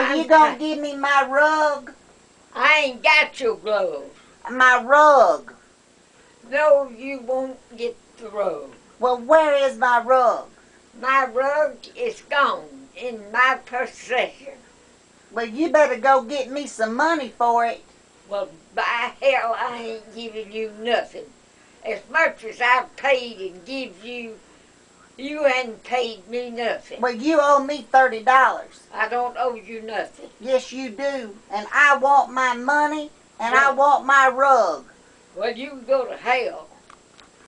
Are you gonna give me my rug? I ain't got your gloves. My rug. No, you won't get the rug. Well, where is my rug? My rug is gone in my possession. Well, you better go get me some money for it. Well, by hell, I ain't giving you nothing. As much as I've paid and give you, you ain't paid me nothing. Well, you owe me thirty dollars. I don't owe you nothing. Yes, you do. And I want my money and I want my rug. Well, you can go to hell.